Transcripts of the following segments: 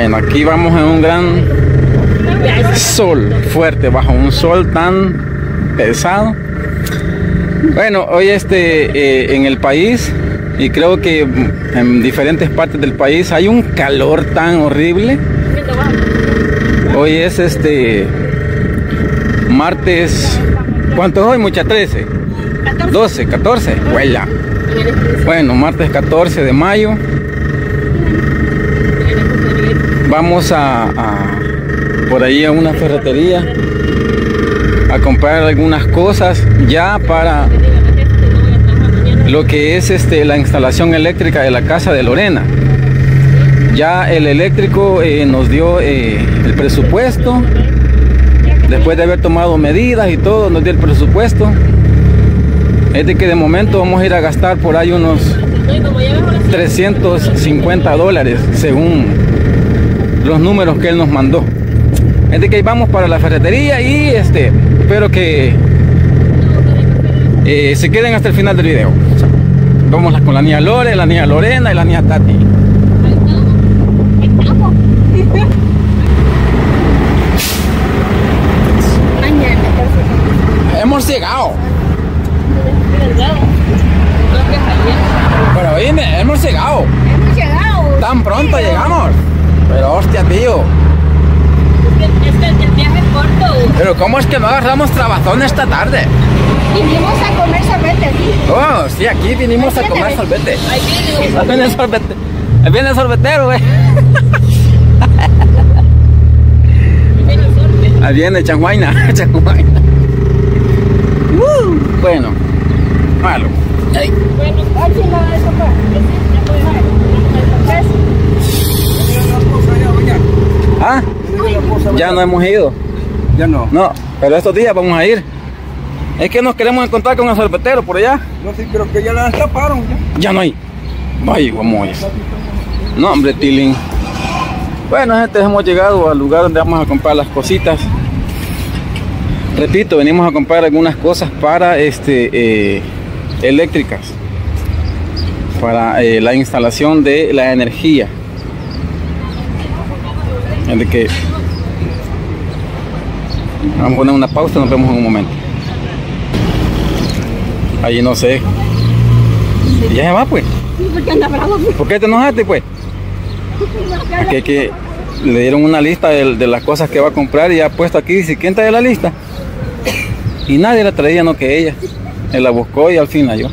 Bueno, aquí vamos en un gran sol fuerte, bajo un sol tan pesado. Bueno, hoy este eh, en el país y creo que en diferentes partes del país hay un calor tan horrible. Hoy es este martes, ¿cuánto es hoy? Mucha 13, 12, 14, huella. Bueno, martes 14 de mayo. Vamos a, por ahí a una ferretería a comprar algunas cosas ya para lo que es este la instalación eléctrica de la casa de Lorena. Ya el eléctrico eh, nos dio eh, el presupuesto. Después de haber tomado medidas y todo, nos dio el presupuesto. Es de que de momento vamos a ir a gastar por ahí unos 350 dólares según los números que él nos mandó. Es de que vamos para la ferretería y este, espero que eh, se queden hasta el final del video. Vamos con la niña Lore, la niña Lorena y la niña Tati. Hemos llegado. Pero vine, hemos llegado. Hemos llegado. Tan pronto llegamos. Pero hostia, tío. Es que el viaje es corto. Pero ¿cómo es que no agarramos trabazón esta tarde? Vinimos a comer sorbete aquí. Oh, sí, aquí vinimos a comer sorbete. Ahí viene. Ahí viene el sorbete. Ahí viene el sorbetero, güey. Ahí viene Changuaina, Changuaina. Uh, bueno, malo. Bueno, aquí no eso fue. Ah, ya no hemos ido. Ya no. No, pero estos días vamos a ir. Es que nos queremos encontrar con el sorbetero por allá. No sé, creo que ya la taparon. Ya. Ya no hay. Vaya, vamos a. No, hombre, Tilín. Bueno, gente, hemos llegado al lugar donde vamos a comprar las cositas. Repito, venimos a comprar algunas cosas para este eh, eléctricas. Para eh, la instalación de la energía. De que vamos a poner una pausa, nos vemos en un momento. Allí no sé. Ya se va pues. ¿Por qué anda bravo? ¿Por qué te enojaste pues? Que, que le dieron una lista de, de las cosas que va a comprar y ha puesto aquí, dice, ¿quién trae la lista? Y nadie la traía, no que ella. Él la buscó y al fin la halló.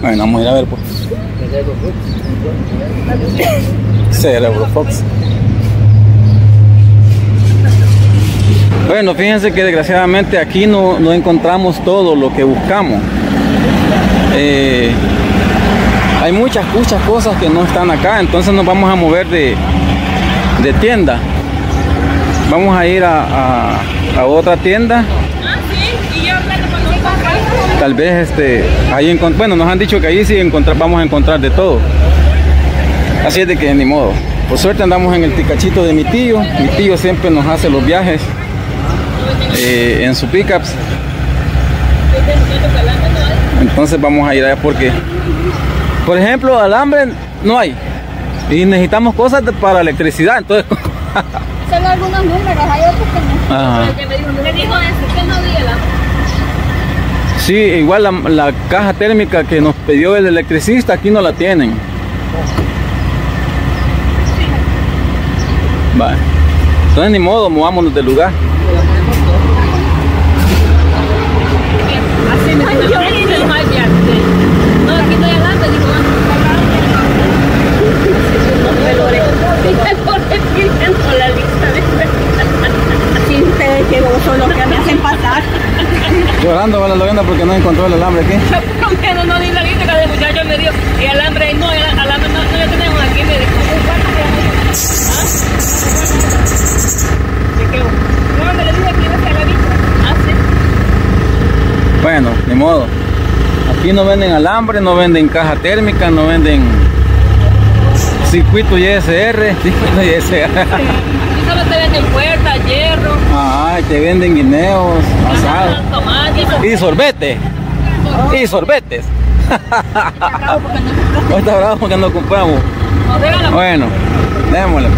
Bueno, vamos a ir a ver pues. Cerebro Fox. Bueno, fíjense que desgraciadamente aquí no, no encontramos todo lo que buscamos. Eh, hay muchas, muchas cosas que no están acá, entonces nos vamos a mover de, de tienda. Vamos a ir a, a- a otra tienda. Tal vez este, ahí bueno, nos han dicho que ahí sí vamos a encontrar de todo. Así es de que ni modo. Por suerte andamos en el ticachito de mi tío. Mi tío siempre nos hace los viajes eh, en su pickups. Entonces vamos a ir allá porque, por ejemplo, alambre no hay. Y necesitamos cosas de- para electricidad. Entonces, Solo algunos números, hay otros que no. Ajá. Me dijo eso, que no había la... sí, igual la, la caja térmica que nos pidió el electricista, aquí no la tienen. Vale. Entonces ni modo, movámonos del lugar. Así no hay yo ni no hay viaje. No, aquí estoy hablando, digo, no me logré. Porque pidiendo la lista de Sí, que son los que me hacen pasar. Llorando va la porque no encontró el alambre aquí. Por lo menos no di la lista que el muchacho me dio. Y alambre, no, el alambre no, no lo tenemos aquí, me dijo. ¿Ah? Me quedo. No, me le dije que iba a la lista. Ah, sí. Bueno, ni modo. Aquí no venden alambre, no venden caja térmica, no venden circuito ISR, circuito ISR. Y solo te venden hierro, Ay, te venden guineos, asados. tomate. Y sorbete. Y sorbetes. No está bravo porque no compramos. Bueno, démosle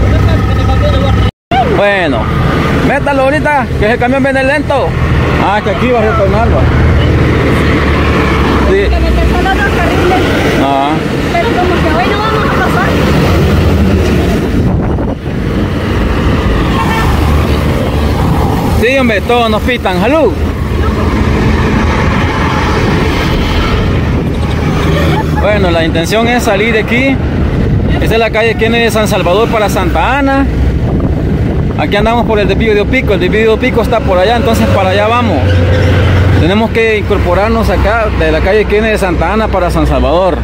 pues. Bueno, métalo ahorita, que ese camión viene lento. Ah, que aquí va a retornarlo. Sí. Que Ah, pero como que hoy no vamos a pasar. Todos nos pitan. ¡Salud! Bueno, la intención es salir de aquí. Esta es la calle que viene de San Salvador para Santa Ana. Aquí andamos por el de Pío de Pico. El de Pío de Pico está por allá, entonces para allá vamos. Tenemos que incorporarnos acá de la calle que viene de Santa Ana para San Salvador.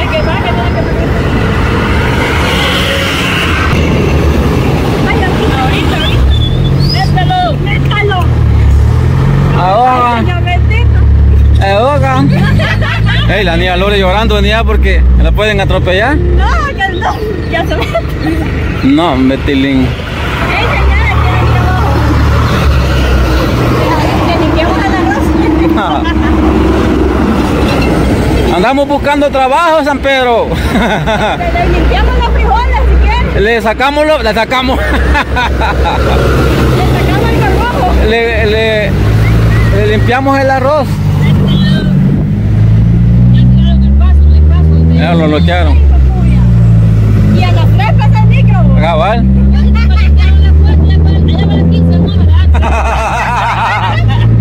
El que va, que tiene que pedir. Ay, aquí, ahorita, ahorita. Mételo, métalo. Ahora, Señor bendito. ahora. La niña Lore llorando venía porque la pueden atropellar. No, que no. Ya se ve. No, Betilín. Arroz. Andamos buscando trabajo, San Pedro. Le limpiamos los frijoles si quieren. Le sacamos lo, le sacamos, Le sacamos el garrojo. le, le- le limpiamos el arroz. Ya lo bloquearon. Y a las tres pasa el micro. Cabal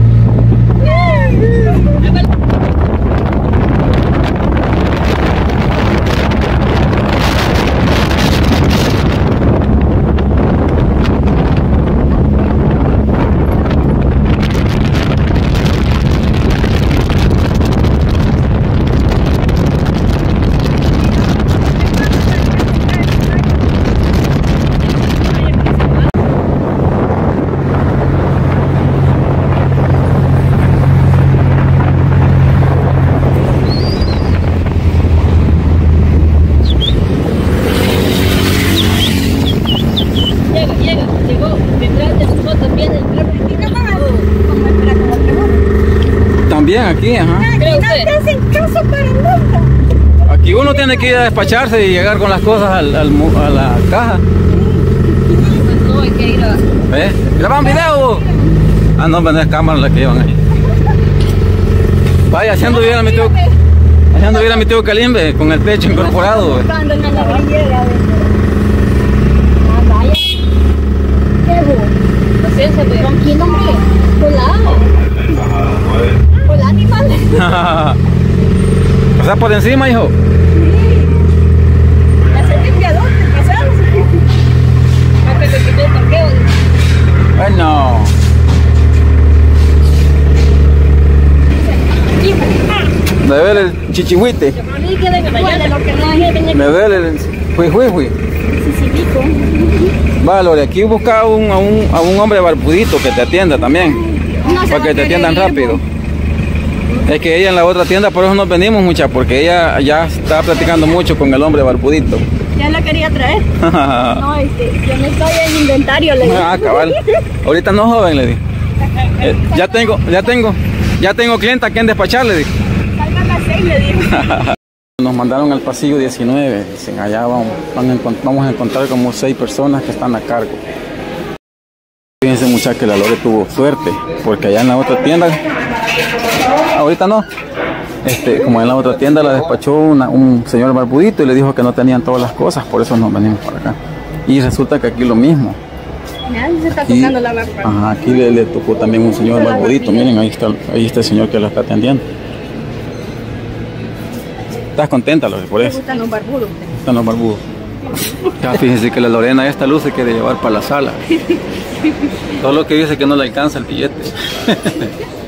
llega, llegó. Detrás de sus fotos viene el carro. ¿Y qué pasa? Como espera como que Ajá. No te hacen caso para nunca. Aquí uno tiene que ir a despacharse y llegar con las cosas al- al a la caja. No, hay que ir a... ¿Ves? ¿Graban video? Ah, no, pero no es cámara la que llevan ahí. Vaya, haciendo bien a mi tío, haciendo bien a mi tío Calimbe con el pecho incorporado. ve. Buscando en la grillera. Ah, vaya. ¿Qué hubo? Paciencia, pero... Tranquilo, hombre. Colado. Colado, sea, por encima, hijo. Pasamos. El parqueo. Bueno. Me duele el chichihuite. A Me duele el hui hui hui. que Va, Lore, aquí busca un, a, un, a un hombre barbudito que te atienda también. Para que te atiendan rápido. Es que ella en la otra tienda, por eso nos venimos mucha, porque ella ya está platicando mucho con el hombre barbudito. Ya la quería traer. No, este, yo no estoy en inventario, le digo. ah, cabal. Ahorita no joven, le dije. Eh, ya tengo, ya tengo, ya tengo cliente a quien despachar, le dije. Salga a las seis, le digo. Nos mandaron al pasillo 19, dicen, allá vamos, vamos a encontrar como seis personas que están a cargo. Fíjense muchachos que la Lore tuvo suerte, porque allá en la otra tienda, ahorita no, este, como en la otra tienda la despachó una- un señor barbudito y le dijo que no tenían todas las cosas, por eso nos venimos para acá. Y resulta que aquí lo mismo. Nadie se está Aquí, tocando la barba. ajá, aquí le, le tocó también un señor barbudito, miren, ahí está, ahí está el señor que la está atendiendo. ¿Estás contenta, Lore, por Me eso? gustan los barbudos. Están los barbudos. Ya fíjense que la Lorena esta luz se quiere llevar para la sala. Todo lo que dice que no le alcanza el billete.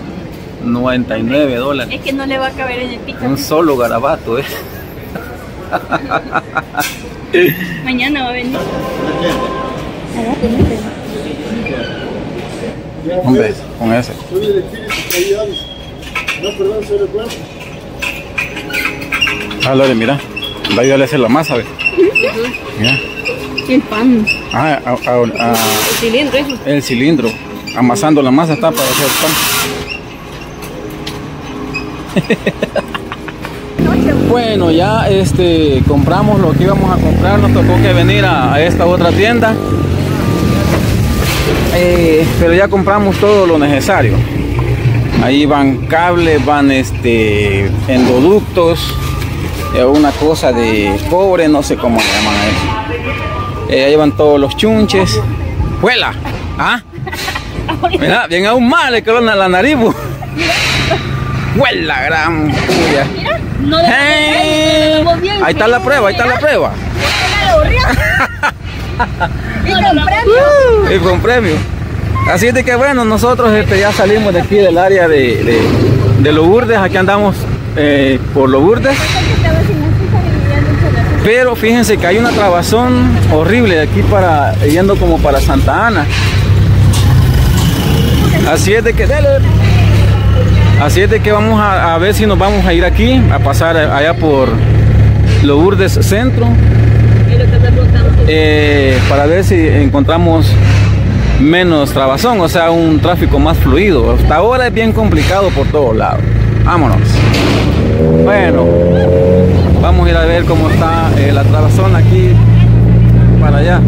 99 dólares. Es que no le va a caber en el pico. Un solo garabato, ¿eh? Mañana va a venir. Hombre, con ese. Ah, Lore, mira. Va a ayudarle a hacer la masa, ¿ves? Mira. El pan. Ah, a- a- a- El cilindro, eso. el cilindro. Amasando la masa está para hacer pan. Bueno, ya este compramos lo que íbamos a comprar, nos tocó que venir a, a esta otra tienda. Eh, pero ya compramos todo lo necesario. Ahí van cables, van este endoductos, eh, una cosa de cobre, no sé cómo le llaman a eso. Eh, ahí van todos los chunches. ¡Huela! ¿Ah? Mira, bien aún mal le quedó la nariz. ¡Huela, gran puya! Mira, no le ¡Hey! Ahí está la prueba, ahí está la prueba. Y con premio. Y con premio. Así es de que bueno, nosotros este, ya salimos de aquí del área de, de, de Lourdes, aquí andamos eh, por Lourdes. Pero fíjense que hay una trabazón horrible de aquí para, yendo como para Santa Ana. Así es de que, dele. Así es de que vamos a, a ver si nos vamos a ir aquí, a pasar allá por Lourdes Centro, eh, para ver si encontramos menos trabazón, o sea, un tráfico más fluido. Hasta ahora es bien complicado por todos lados. Vámonos. Bueno, vamos a ir a ver cómo está eh, la trabazón aquí para allá.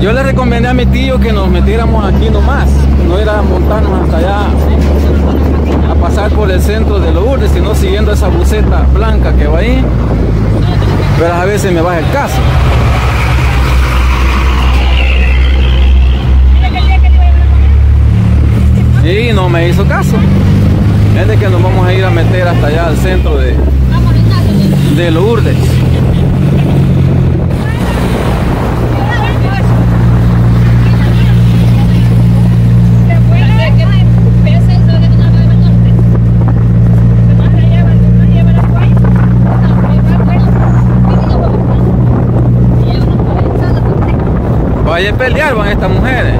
Yo le recomendé a mi tío que nos metiéramos aquí nomás, no era montarnos hasta allá a pasar por el centro de Lourdes, sino siguiendo esa buceta blanca que va ahí. Pero a veces me baja el caso. Y no me hizo caso. Es de que nos vamos a ir a meter hasta allá al centro de, de Lourdes. Vaya a pelear van estas mujeres.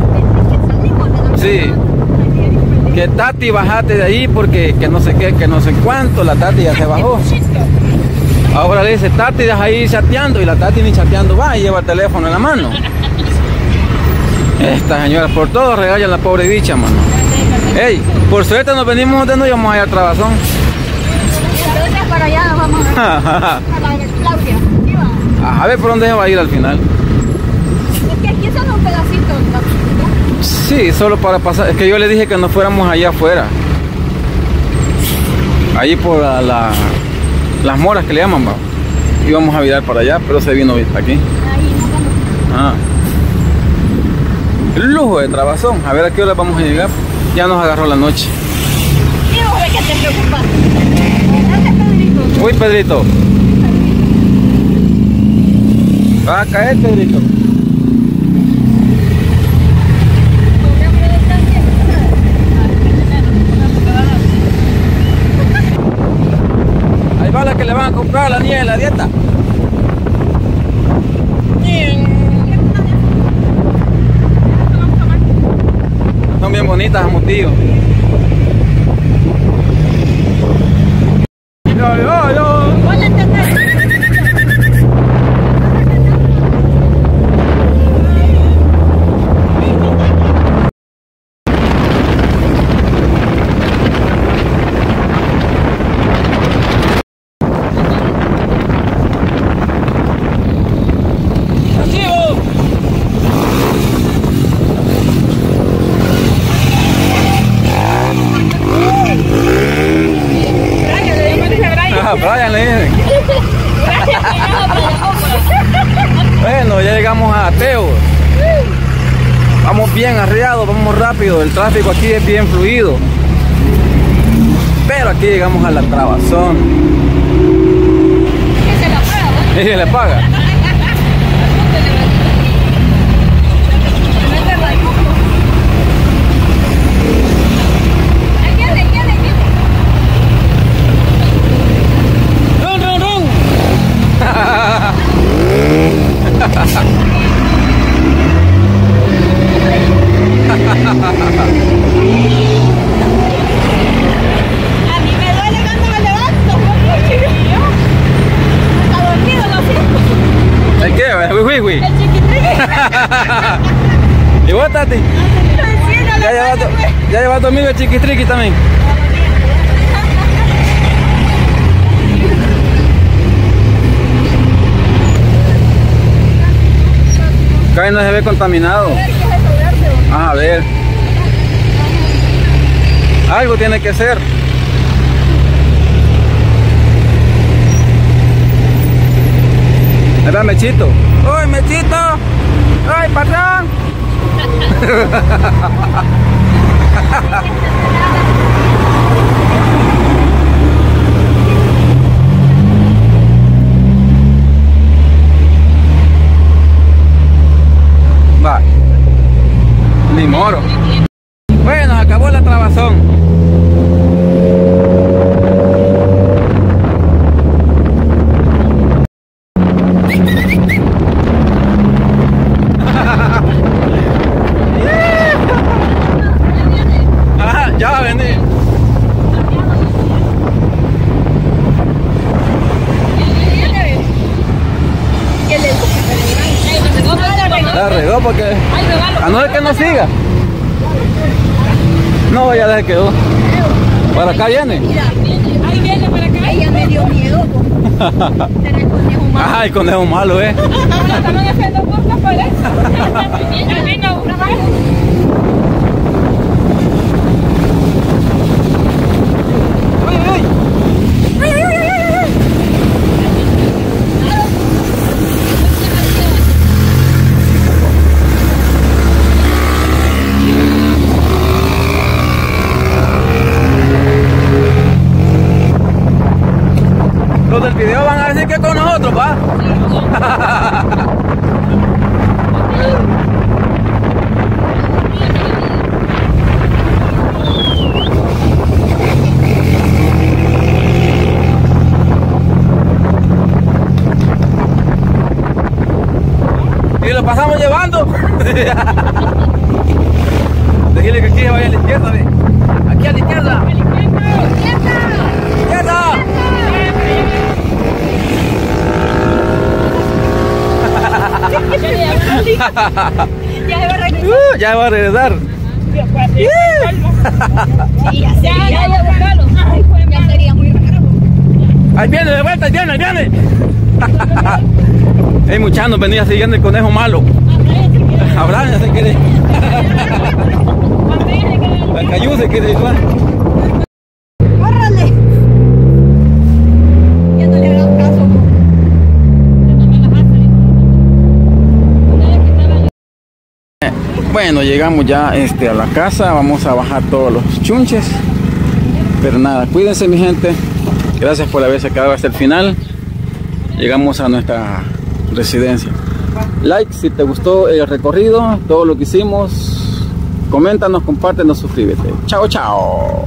Sí. Que Tati bajate de ahí porque que no sé qué, que no sé cuánto, la Tati ya se bajó. Ahora le dice, Tati deja ahí chateando y la Tati ni chateando va y lleva el teléfono en la mano. Esta señora por todo regaña la pobre bicha, mano. Ey, por suerte nos venimos de no íbamos allá al trabazón. Entonces para allá nos vamos a a a la Claudia. ¿sí va? ver por dónde se va a ir al final. Que aquí son un pedacito. ¿no? Sí, solo para pasar. Es que yo le dije que nos fuéramos allá afuera. Ahí por la, la- las moras que le llaman, va. Íbamos a virar para allá, pero se vino aquí. Ahí. Ah. Lujo de trabazón. A ver a qué hora vamos a llegar. Ya nos agarró la noche. Digo, ¿de qué te preocupas? Pedrito. Uy, Pedrito. Va a caer, Pedrito. Ahí va la que le van a comprar a la niña de la dieta. Son bien bonitas, amotillo. Yo, yo, yo. Hola, Tata. Brian, le llaman a Brian. Ah, Brian le dicen. Bueno, ya llegamos a Ateo. Vamos bien arriados, El tráfico aquí es bien fluido. Pero aquí llegamos a la trabazón. Se la. Y se le paga. chiquihuihui. El chiquihuihui. ¿Y vos, Tati? Ya llevas tu, ya lleva tu amigo el chiquitriqui también. Acá no se ve contaminado. Ah, a ver. Algo tiene que ser. Era Mechito. ¡Uy, Mechito! ¡Ay, patrón! Va. Ni moro. Bueno, acabó la trabazón. Ah, ya vení. Porque. A no ser que no siga. No, ya se quedó. Para acá viene. Ahí viene para acá. Ella me dio miedo. Será el conejo malo. Ajá, el conejo malo, eh. Estaban haciendo cosas por eso. Al vino una vez. Los del video van a decir que con nosotros, va. Y lo pasamos llevando. Decirle que aquí vaya a la izquierda, ve. Aquí a la izquierda. ¡Izquierda! Ya se va a regresar. Uh, ya va a regresar. Sí, ya. Ya, ya, ya sería muy raro. Ahí viene de vuelta, ahí viene, ahí viene. Ey, muchachos, nos venía siguiendo el conejo malo. Abraham ya se quiere. La se quiere igual. Ya no le hagas caso. Bueno, llegamos ya este, a la casa. Vamos a bajar todos los chunches. Pero nada, cuídense mi gente. Gracias por haberse quedado hasta el final. Llegamos a nuestra residencia. Like si te gustó el recorrido, todo lo que hicimos. Coméntanos, compártenos, suscríbete. Chao, chao.